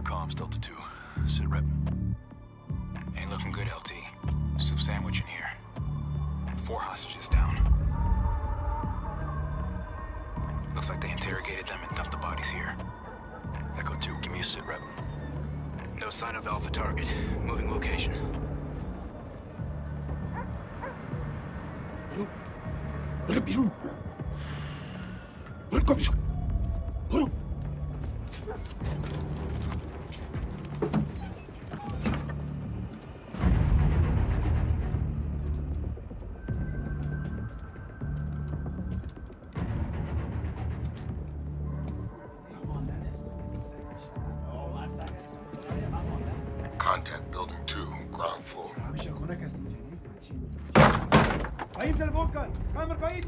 Comms Delta 2. Sit rep. Ain't looking good, LT. Soup sandwich in here. Four hostages down. Looks like they interrogated them and dumped the bodies here. Echo 2, give me a sit rep. No sign of Alpha target. Moving location. Bırak bir Bırak komşum. Contact building two, ground floor. Ahí está el Volcan. Cámara para ahí,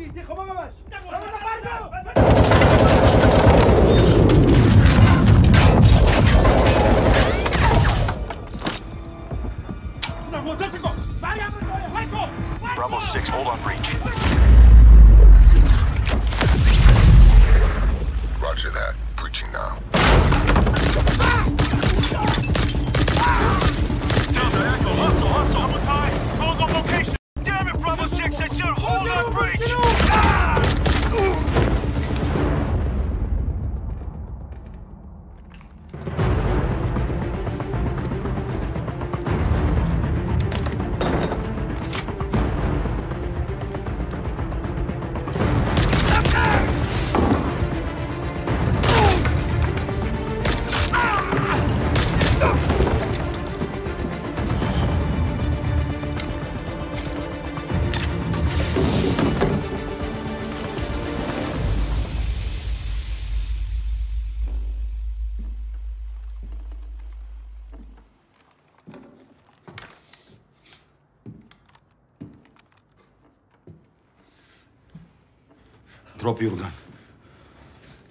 Drop your gun.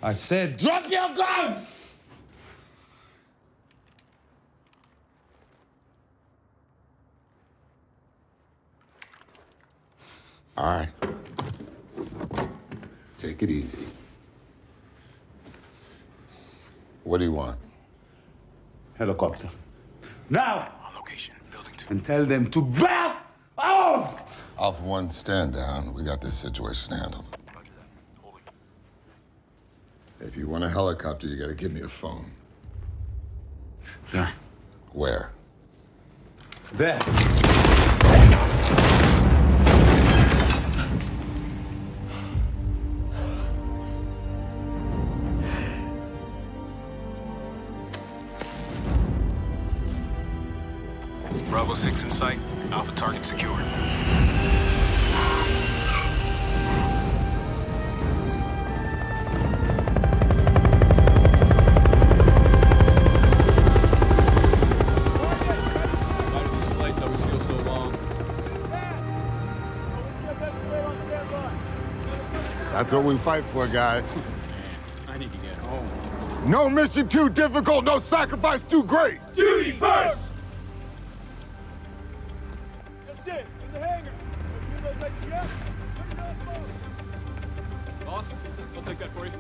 I said, drop your gun! All right. Take it easy. What do you want? Helicopter. Now! On location, building 2. And tell them to back off! Alpha One, stand down. We got this situation handled. Roger that. Holding. If you want a helicopter, you gotta give me a phone. There. Where? There. Bravo 6 in sight. Alpha target secure. That's what we fight for, guys. I need to get home. No mission too difficult, no sacrifice too great. Duty first! That's it, in the hangar. You look like CF? Awesome. I'll take that for you.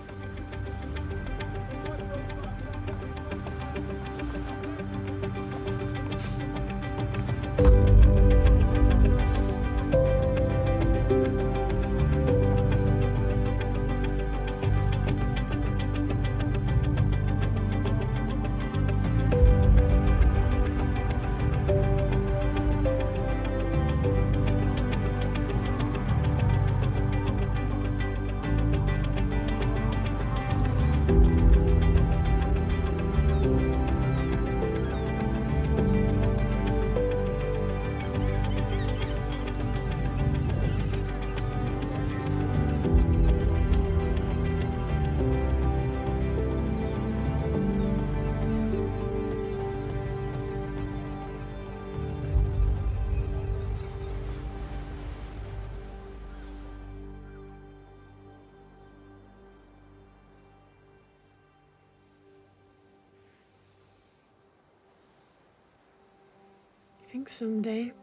Think someday,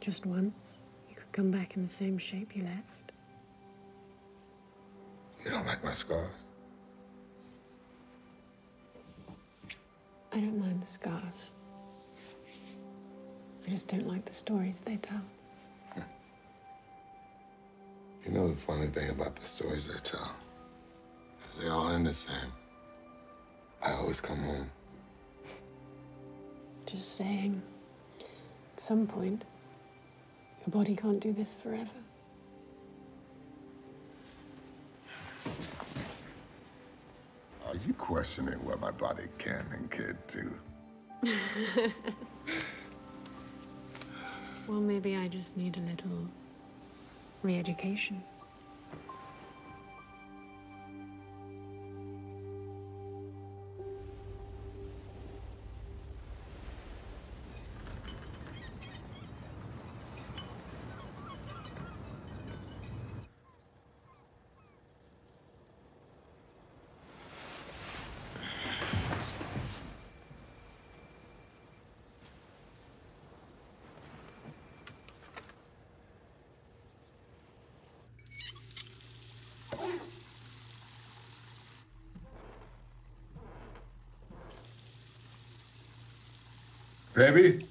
just once, you could come back in the same shape you left? You don't like my scars? I don't mind the scars. I just don't like the stories they tell. You know the funny thing about the stories they tell? Is they all end the same. I always come home. Just saying, at some point, your body can't do this forever. Are you questioning what my body can and can't do? Well, maybe I just need a little re education. Baby?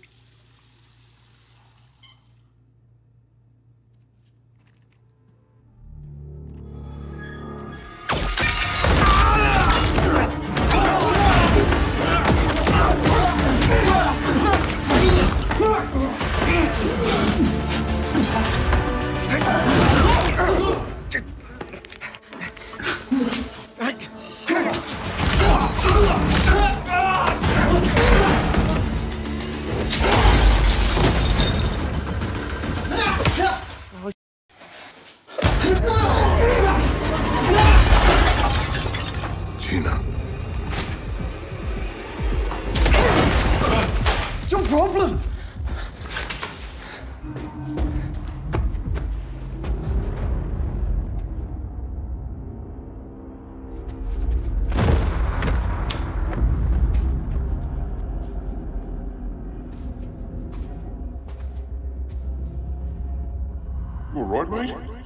What's your problem? You alright, mate?